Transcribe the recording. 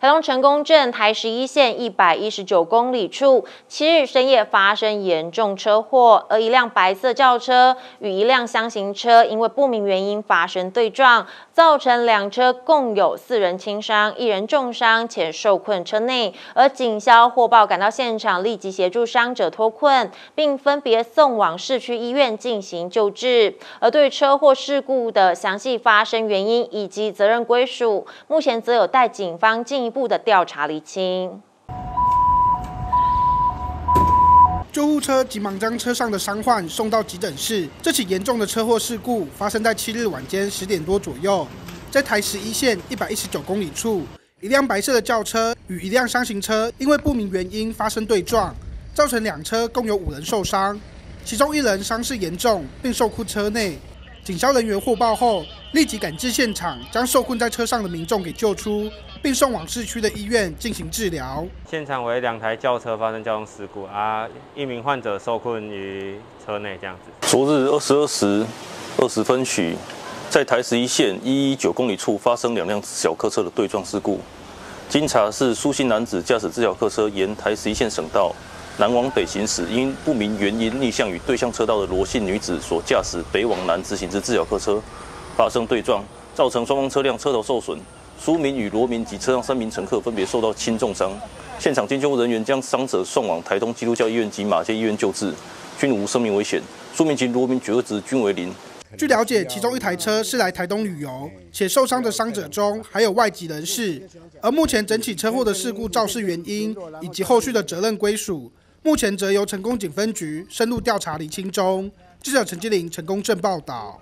台东成功镇台十一线一百一十九公里处，七日深夜发生严重车祸，而一辆白色轿车与一辆厢型车因为不明原因发生对撞，造成两车共有四人轻伤，一人重伤且受困车内。而警消获报赶到现场，立即协助伤者脱困，并分别送往市区医院进行救治。而对车祸事故的详细发生原因以及责任归属，目前则有待警方进。一步的调查厘清。救护车急忙将车上的伤患送到急诊室。这起严重的车祸事故发生在七日晚间十点多左右，在台十一线一百一十九公里处，一辆白色的轿车与一辆箱型车因为不明原因发生对撞，造成两车共有五人受伤，其中一人伤势严重，并受困车内。警消人员获报后，立即赶至现场，将受困在车上的民众给救出。并送往市区的医院进行治疗。现场为两台轿车发生交通事故，啊，一名患者受困于车内，这样子。昨日二十二时二十分许，在台十一线一一九公里处发生两辆小客车的对撞事故。经查是苏姓男子驾驶这小客车沿台十一线省道南往北行驶，因不明原因逆向与对向车道的罗姓女子所驾驶北往南直行之自小客车发生对撞，造成双方车辆车头受损。苏明与罗明及车上三名乘客分别受到轻重伤，现场救人员将伤者送往台东基督教医院及马街医院救治，均无生命危险。苏明及罗明绝值均为零。据了解，其中一台车是来台东旅游，且受伤的伤者中还有外籍人士。而目前整起车祸的事故肇事原因以及后续的责任归属，目前则由成功警分局深入调查李清中。记者陈吉林成功镇报道。